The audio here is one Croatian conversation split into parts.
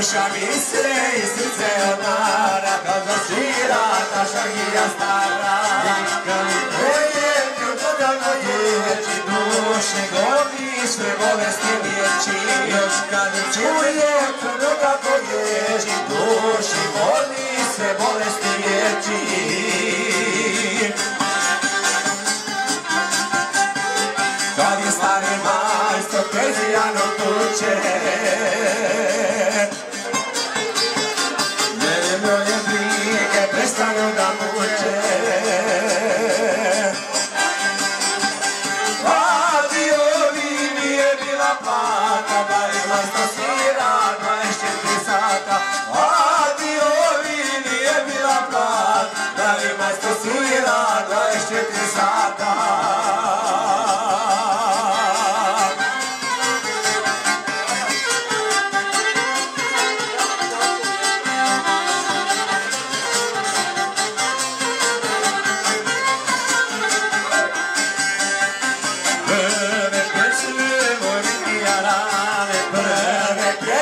Niša mi isre i srce odara Kad zasvira ta šahija stara. Nikali tvoje ljubodano dječi Duše goni sve bolesti liječi Još kad čuje crno kako ježi Duši voli sve bolesti liječi Kad je stari majstor Pezijanom tuče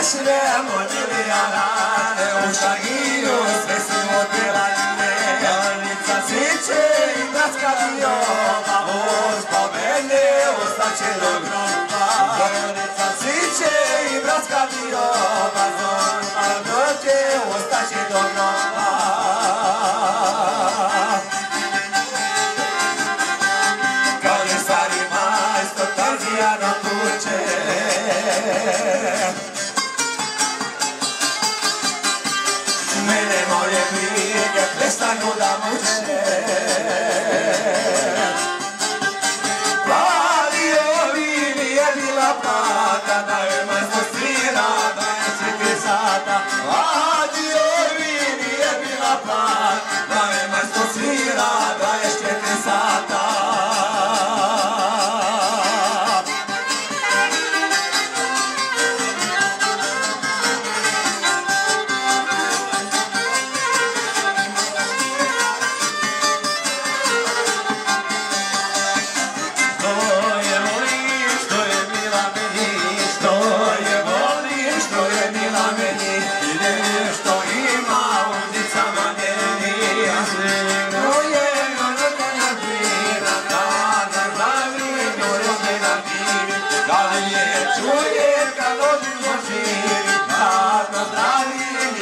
Shre mo ni ara, ne ushagiros, ne simoterai. Hrvatska diova On spomene ostaćeno groba Goreca siće și bratska diova Zorba mai stă tarzia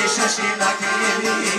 Krishna Shri Lakini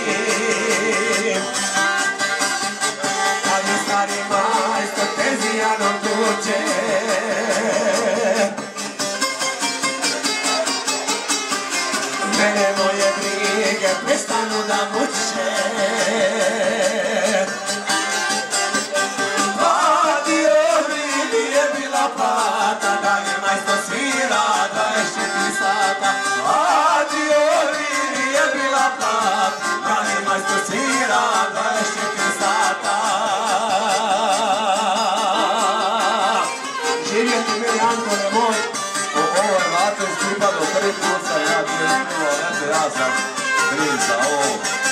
razak, kriza, o, oh.